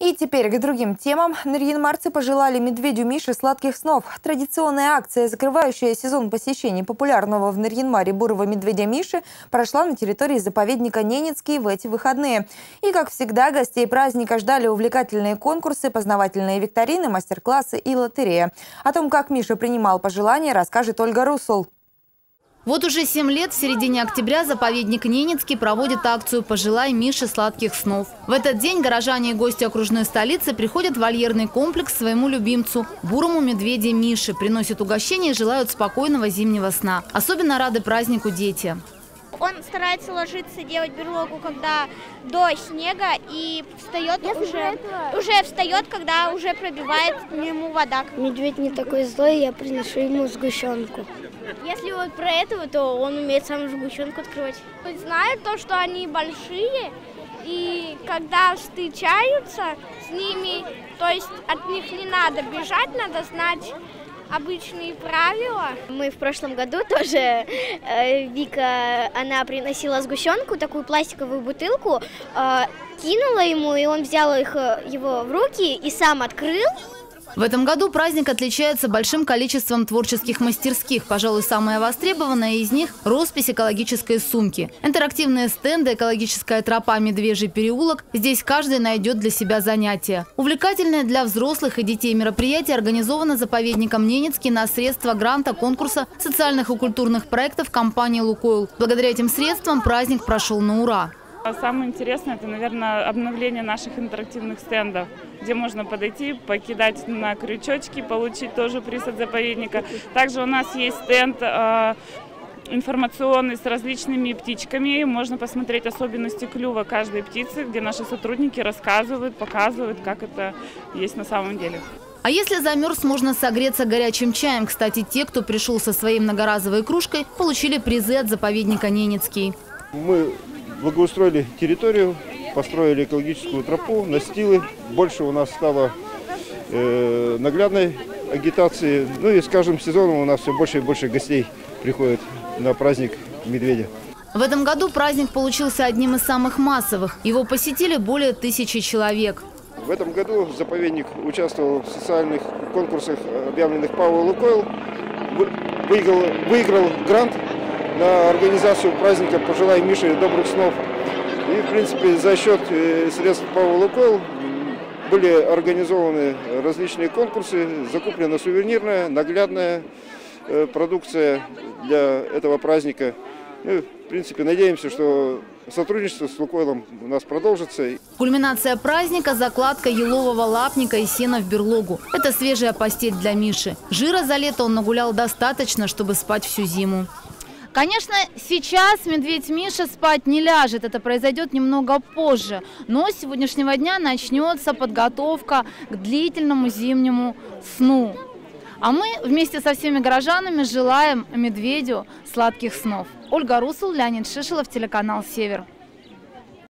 И теперь к другим темам. Нарьинмарцы пожелали медведю Мише сладких снов. Традиционная акция, закрывающая сезон посещений популярного в Нарьинмаре бурого медведя Миши, прошла на территории заповедника Ненецкий в эти выходные. И, как всегда, гостей праздника ждали увлекательные конкурсы, познавательные викторины, мастер-классы и лотерея. О том, как Миша принимал пожелания, расскажет Ольга Русул. Вот уже 7 лет в середине октября заповедник Ненецкий проводит акцию «Пожелай Мише сладких снов». В этот день горожане и гости окружной столицы приходят в вольерный комплекс своему любимцу – бурому медведе Мише, приносят угощения и желают спокойного зимнего сна. Особенно рады празднику дети. Он старается ложиться, делать берлогу, когда до снега, и встает уже, уже встает, когда уже пробивает ему вода. Медведь не такой злой, я приношу ему сгущенку. Если вот про этого, то он умеет сам сгущенку открывать. Знает то, что они большие, и когда встречаются с ними, то есть от них не надо бежать, надо знать обычные правила. Мы в прошлом году тоже, э, Вика, она приносила сгущенку, такую пластиковую бутылку, э, кинула ему, и он взял их, э, его в руки и сам открыл. В этом году праздник отличается большим количеством творческих мастерских. Пожалуй, самая востребованная из них – роспись экологической сумки. Интерактивные стенды, экологическая тропа «Медвежий переулок» – здесь каждый найдет для себя занятие. Увлекательное для взрослых и детей мероприятие организовано заповедником Ненецкий на средства гранта конкурса социальных и культурных проектов компании «Лукойл». Благодаря этим средствам праздник прошел на ура. Самое интересное, это, наверное, обновление наших интерактивных стендов, где можно подойти, покидать на крючочки, получить тоже приз от заповедника. Также у нас есть стенд э, информационный с различными птичками. Можно посмотреть особенности клюва каждой птицы, где наши сотрудники рассказывают, показывают, как это есть на самом деле. А если замерз, можно согреться горячим чаем. Кстати, те, кто пришел со своей многоразовой кружкой, получили призы от заповедника Ненецкий. Мы благоустроили территорию, построили экологическую тропу, настилы. Больше у нас стало э, наглядной агитации. Ну и с каждым сезоном у нас все больше и больше гостей приходит на праздник медведя. В этом году праздник получился одним из самых массовых. Его посетили более тысячи человек. В этом году заповедник участвовал в социальных конкурсах, объявленных Павел Лукойл. Выиграл, выиграл грант на организацию праздника «Пожелай Мише добрых снов». И, в принципе, за счет э, средств Павла Лукойл были организованы различные конкурсы, закуплена сувенирная, наглядная э, продукция для этого праздника. Ну, в принципе, надеемся, что сотрудничество с Лукойлом у нас продолжится. Кульминация праздника – закладка елового лапника и сена в берлогу. Это свежая постель для Миши. Жира за лето он нагулял достаточно, чтобы спать всю зиму. Конечно, сейчас медведь Миша спать не ляжет, это произойдет немного позже. Но с сегодняшнего дня начнется подготовка к длительному зимнему сну. А мы вместе со всеми горожанами желаем медведю сладких снов. Ольга Русул, Леонид Шишилов, телеканал «Север».